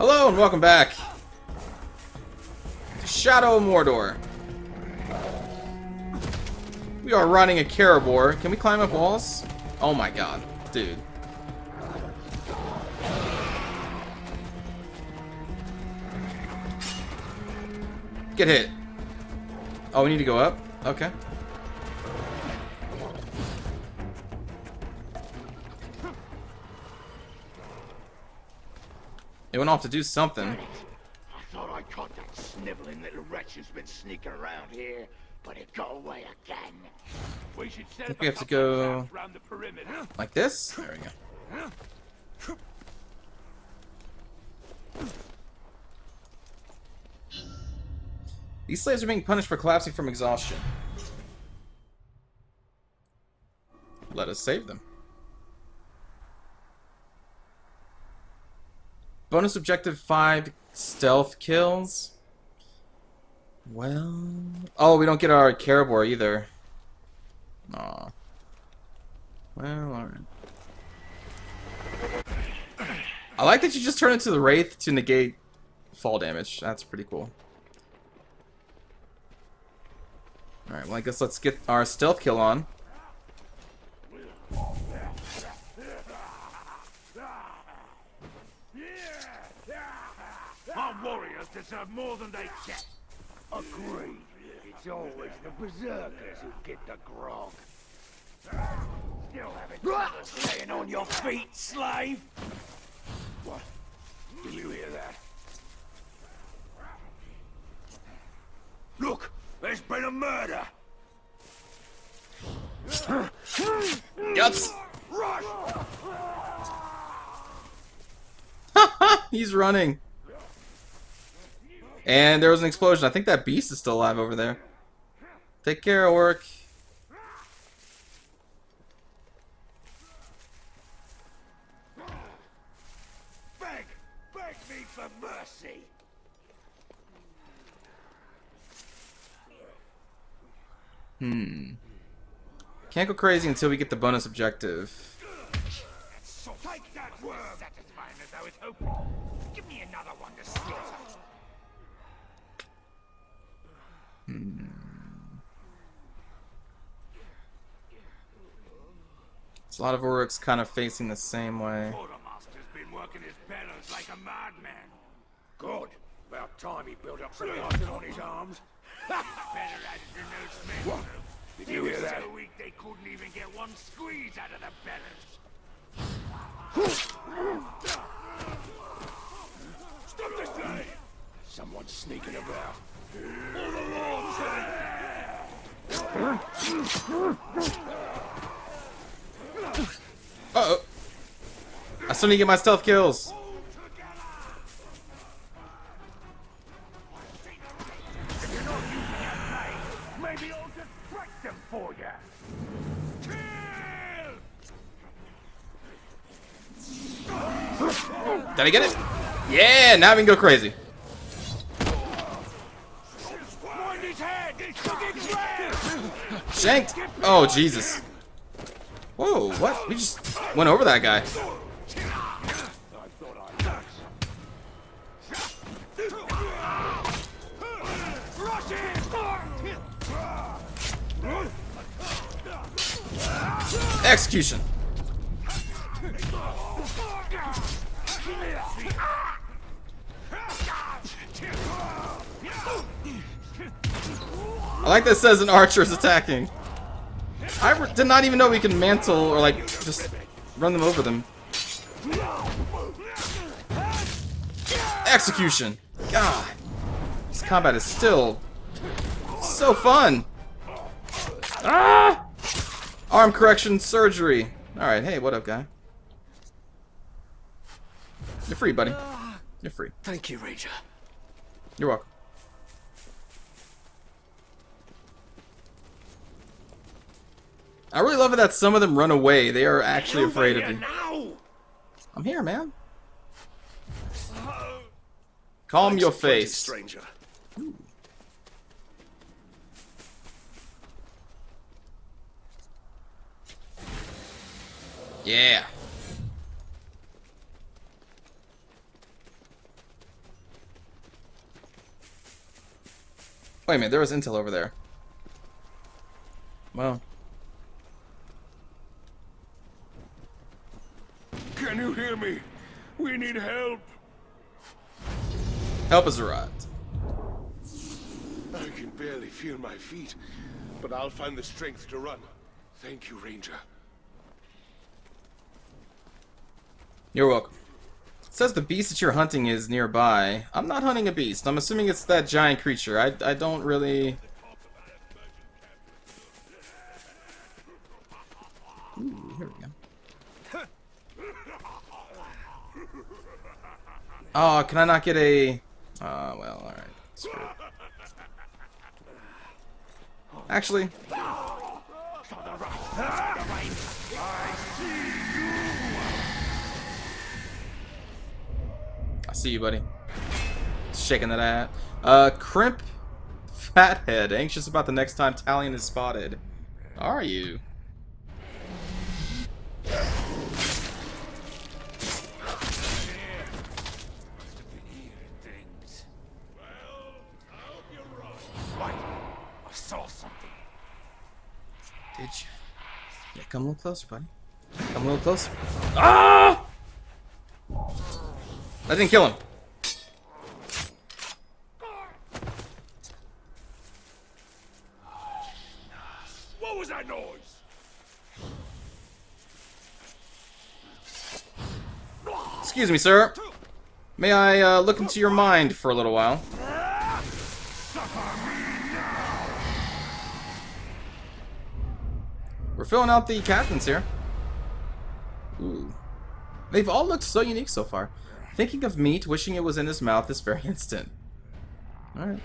Hello and welcome back to Shadow of Mordor. We are running a Caribor. Can we climb up walls? Oh my god, dude. Get hit. Oh, we need to go up? Okay. It went off to do something. I thought I caught that sniveling little wretch who's been sneaking around here, but it got away again. We should set we have to go- traps the perimeter. Like this? There we go. These slaves are being punished for collapsing from exhaustion. Let us save them. Bonus objective 5 stealth kills. Well... Oh, we don't get our Caribor either. Aw. Well, alright. I like that you just turn into the Wraith to negate fall damage. That's pretty cool. Alright, well I guess let's get our stealth kill on. Our warriors deserve more than they get. Agreed. It's always the berserkers who get the grog. Still haven't trouble staying on your feet, slave? What? Did you hear that? Look! There's been a murder! Guts! Rush! He's running. And there was an explosion. I think that beast is still alive over there. Take care, Oric. Beg! Beg me for mercy! Hmm. Can't go crazy until we get the bonus objective. There's a lot of Orics kind of facing the same way. Quartermaster's been working his bellows like a madman. Good. About time he built up some muscle on his arms. Better ads than those men. What? though. Did you hear They were that? So weak they couldn't even get one squeeze out of the bellows. Stop this thing! Someone's sneaking about. Uh-oh. I still need to get my stealth kills. Did I get it? Yeah, now we can go crazy. Shanked. Oh, Jesus. Whoa, what? We just went over that guy. Execution. Like that says an archer is attacking. I did not even know we could mantle or like just run them over them. Execution. God, this combat is still so fun. Ah! Arm correction surgery. All right, hey, what up, guy? You're free, buddy. You're free. Thank you, Ranger. You're welcome. I really love it that some of them run away. They are actually afraid of you. Now? I'm here, man. Calm your face. Stranger. Yeah. Wait a minute, there was intel over there. Well. Help has arrived. I can barely feel my feet, but I'll find the strength to run. Thank you, Ranger. You're welcome. It says the beast that you're hunting is nearby. I'm not hunting a beast. I'm assuming it's that giant creature. I, I don't really... Ooh, here we go. Oh, can I not get a... Uh, well, alright. Screw it. Actually, I see you, buddy. Shaking that at. Uh, Crimp Fathead, anxious about the next time Talion is spotted. Are you? Come a little closer, buddy. Come a little closer. Ah! I didn't kill him. What was that noise? Excuse me, sir. May I uh, look into your mind for a little while? We're filling out the captains here. Ooh. They've all looked so unique so far. Thinking of meat, wishing it was in his mouth this very instant. Alright.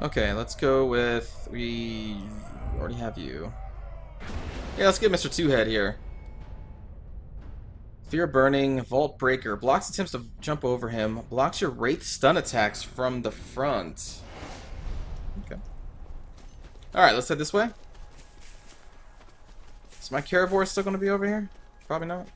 Okay, let's go with... We already have you. Yeah, let's get Mr. Two-Head here. Fear Burning, Vault Breaker. Blocks attempts to jump over him. Blocks your Wraith stun attacks from the front. Okay. Alright, let's head this way. Is my Carivore still going to be over here? Probably not.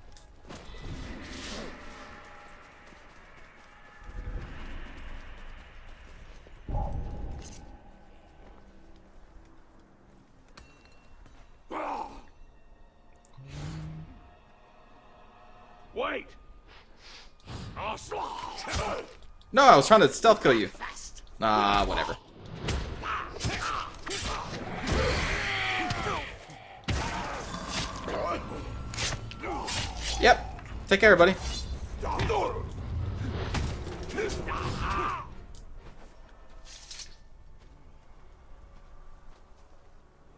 Wait! I'll slash. No, I was trying to stealth kill you. Ah, whatever. Yep. Take care, buddy.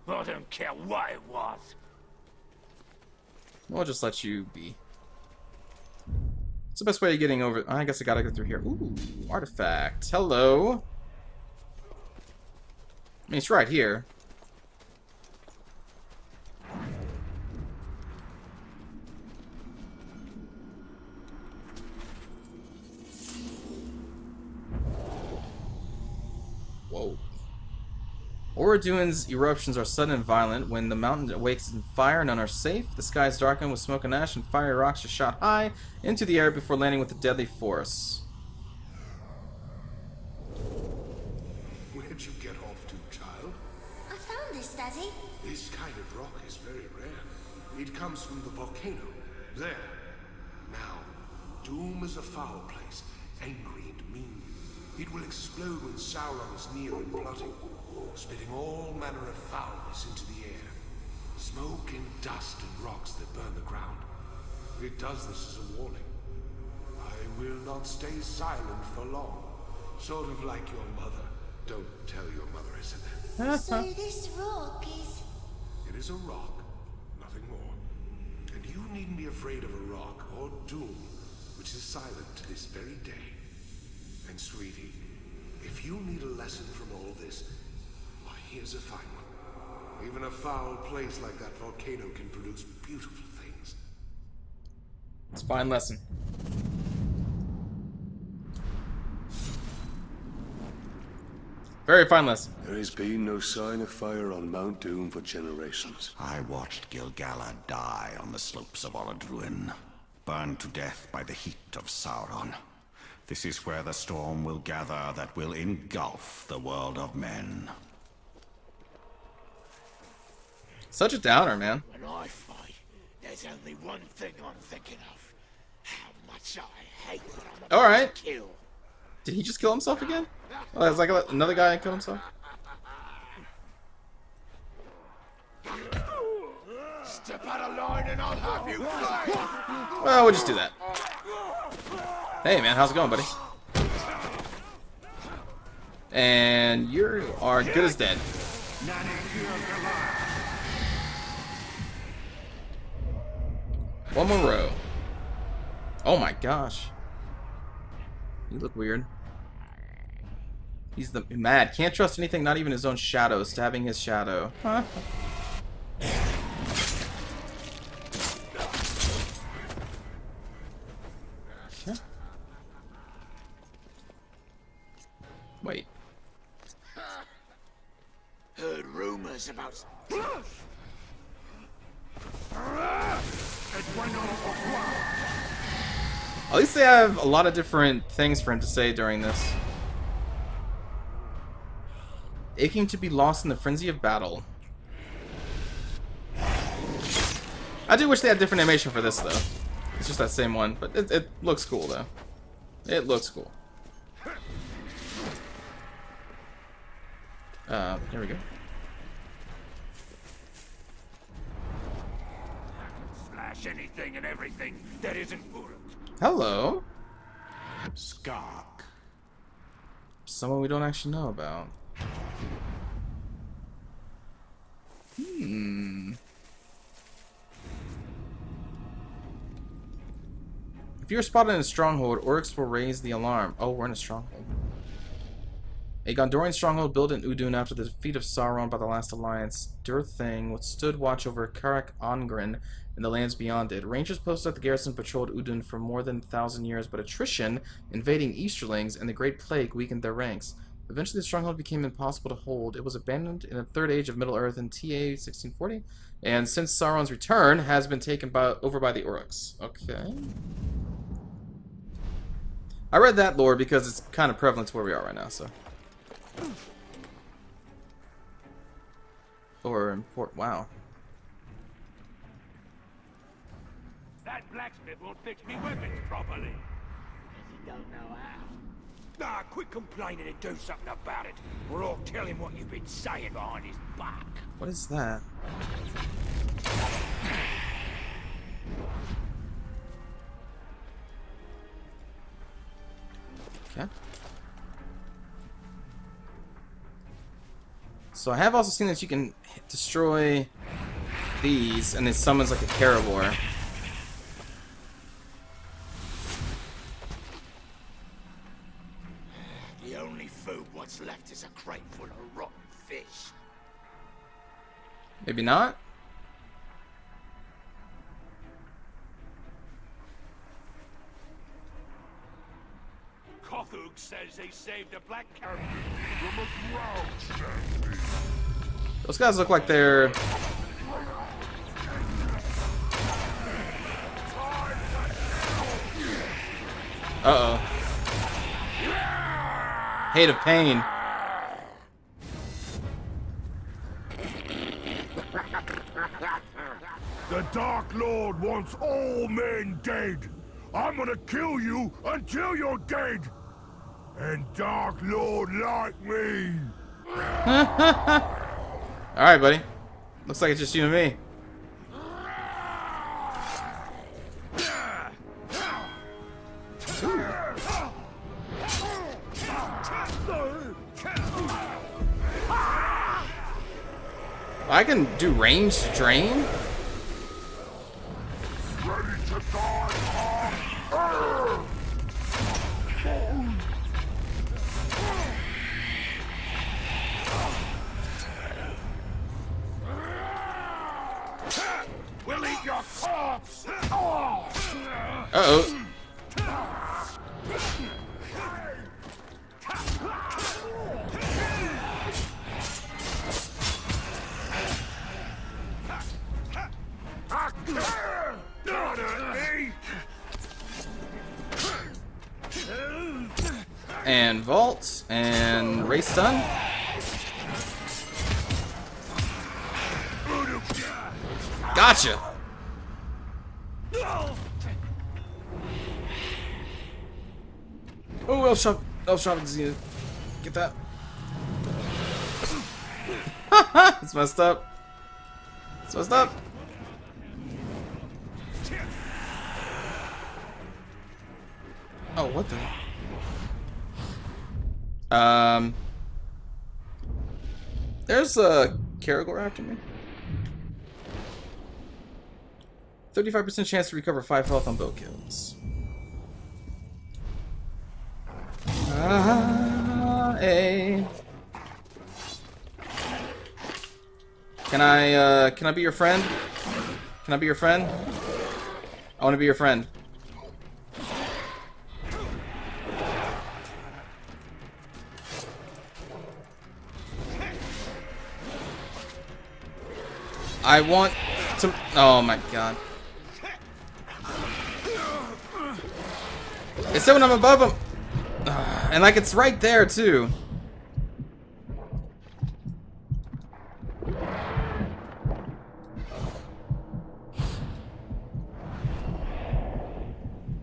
I don't care what it was. We'll just let you be. The best way of getting over? I guess I gotta go through here. Ooh, artifact. Hello. I mean, it's right here. Whoa. Orodruin's eruptions are sudden and violent. When the mountain awakes in fire, none are safe. The sky is darkened with smoke and ash, and fiery rocks are shot high into the air before landing with a deadly force. Where'd you get off to, child? I found this, Daddy. This kind of rock is very rare. It comes from the volcano. There. Now, Doom is a foul place, angry and mean. It will explode when Sauron is near and plotting, spitting all manner of foulness into the air. Smoke and dust and rocks that burn the ground. It does this as a warning. I will not stay silent for long. Sort of like your mother. Don't tell your mother I said that. so this rock is... It is a rock, nothing more. And you needn't be afraid of a rock or doom, which is silent to this very day. And sweetie, if you need a lesson from all this, why here's a fine one. Even a foul place like that volcano can produce beautiful things. It's a fine lesson. Very fine lesson. There has been no sign of fire on Mount Doom for generations. I watched Gil-galad die on the slopes of Orodruin, burned to death by the heat of Sauron. This is where the storm will gather that will engulf the world of men. Such a downer, man. When I fight, there's only one thing I'm thinking of. How much I hate what I'm All right. kill. Did he just kill himself again? Oh, it's like another guy killed himself. Step out of line and I'll have you. Well, we'll just do that. Hey, man, how's it going, buddy? And you are good as dead. One more row. Oh my gosh. You look weird. He's the mad. Can't trust anything, not even his own shadow. Stabbing his shadow. Huh? A lot of different things for him to say during this. Aching to be lost in the frenzy of battle. I do wish they had different animation for this, though. It's just that same one, but it, it looks cool, though. It looks cool. Uh, here we go. Slash anything and everything that isn't Hello. Skark. Someone we don't actually know about. Hmm. If you're spotted in a stronghold, orcs will raise the alarm. Oh, we're in a stronghold. A Gondorian stronghold built in Udun after the defeat of Sauron by the Last Alliance. Durthang stood watch over Carach Angren and the lands beyond it. Rangers posted at the garrison patrolled Udun for more than a thousand years, but attrition, invading Easterlings, and the Great Plague weakened their ranks. Eventually, the stronghold became impossible to hold. It was abandoned in the Third Age of Middle Earth in TA 1640, and since Sauron's return, has been taken by, over by the Uruks. Okay. I read that lore because it's kind of prevalent to where we are right now, so. Or import. Wow. That blacksmith won't fix me weapons properly. Because he don't know how. Nah, quit complaining and do something about it. Or I'll tell him what you've been saying behind his back. What is that? Okay. So I have also seen that you can destroy these, and it summons like a Carivore. The only food what's left is a crate full of rotten fish. Maybe not? Those guys look like they're... Uh-oh. Hate of pain. The Dark Lord wants all men dead. I'm gonna kill you until you're dead. And Dark Lord like me. Alright, buddy. Looks like it's just you and me. I can do range drain? And vault. And Wraith stun. Gotcha. Oh, Elf Shop. Elf Shop Xena. Get that. it's messed up. It's messed up. Oh, what the? Um. There's a Caragor after me. 35% chance to recover 5 health on bow kills. Ah, eh. Can I, uh, can I be your friend? Can I be your friend? I want to be your friend. I want to... Oh my god. It's when I'm above him. And like it's right there too.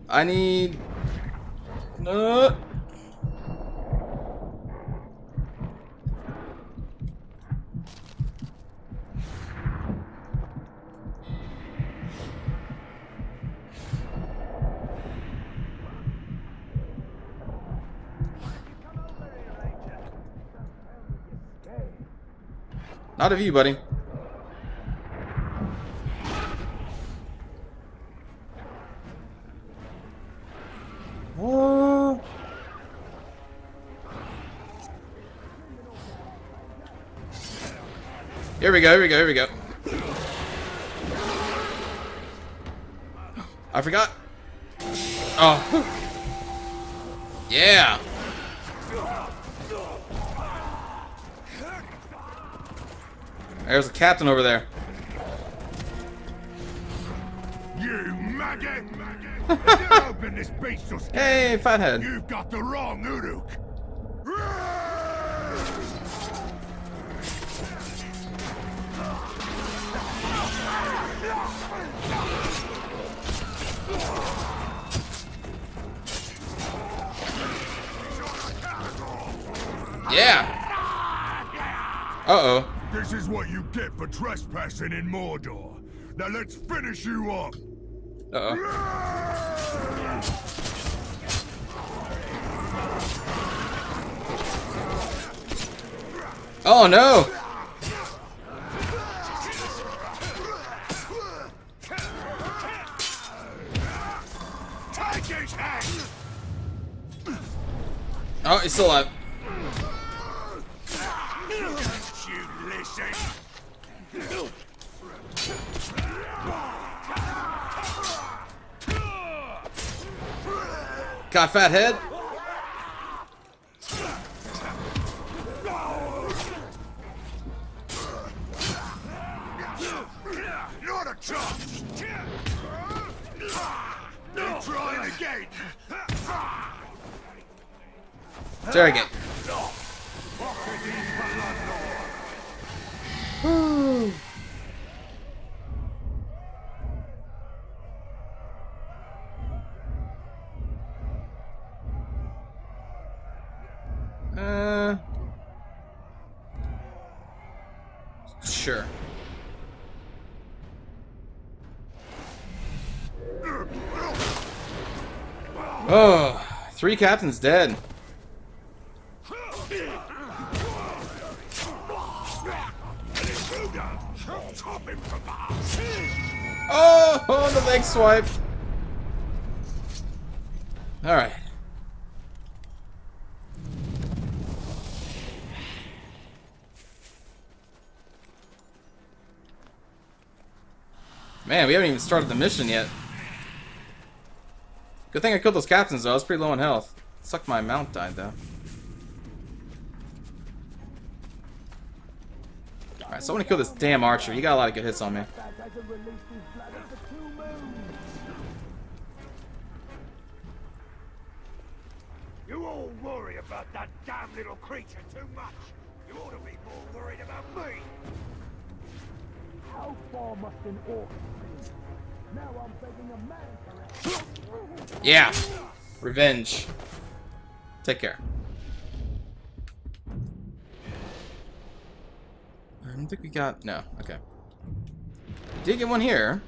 I need... Uh... Of you, buddy. Here we go, here we go, here we go. I forgot. Oh. Yeah. There's a captain over there. You maggot! Open this beast or Hey, fathead. You've got the wrong Uruk! Yeah. Uh-oh. This is what you get for trespassing in Mordor. Now let's finish you up. Uh-oh. Oh no! Take his head! Oh, he's still alive. Got fat head. Not a chance. Try again. Surrogate. Uh, sure. Oh, three captains dead. Oh, oh the leg swipe. All right. Man, we haven't even started the mission yet. Good thing I killed those captains, though. I was pretty low on health. Sucked my mount died, though. Alright, so I want to kill this damn archer. He got a lot of good hits on me. You all worry about that damn little creature too much. You ought to be more worried about me. How far must an orc? Now I'm begging a man for it. Yeah. Revenge. Take care. I don't think we got... No. Okay. We Did get one here.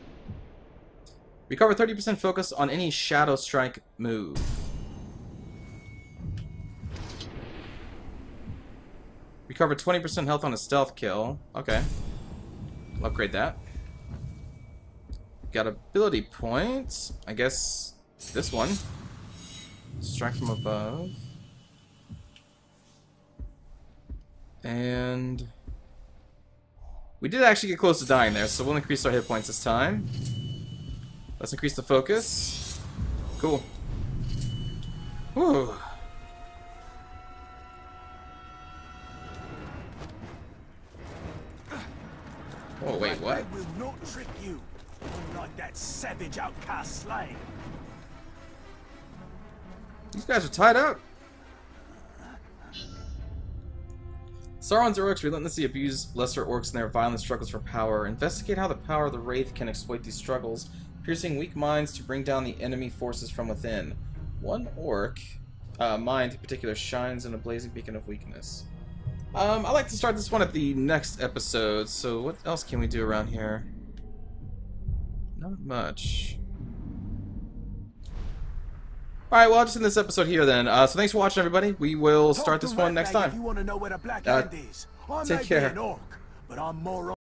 Recover 30% focus on any Shadow Strike move. Recover 20% health on a stealth kill. Okay. Upgrade that. Got ability points. I guess this one. Strike from above. And we did actually get close to dying there, so we'll increase our hit points this time. Let's increase the focus. Cool. Whew. Oh wait, what? I will not trick you. Like that savage outcast slave. These guys are tied up. Sauron's orcs relentlessly abuse lesser orcs in their violent struggles for power. Investigate how the power of the Wraith can exploit these struggles, piercing weak minds to bring down the enemy forces from within. One orc, uh, mind in particular, shines in a blazing beacon of weakness. Um, I'd like to start this one at the next episode, so what else can we do around here? Not much. Alright, well, I'll just end this episode here then. Uh, so thanks for watching, everybody. We will start this one next time. you want to know where the Black Uh, I take care.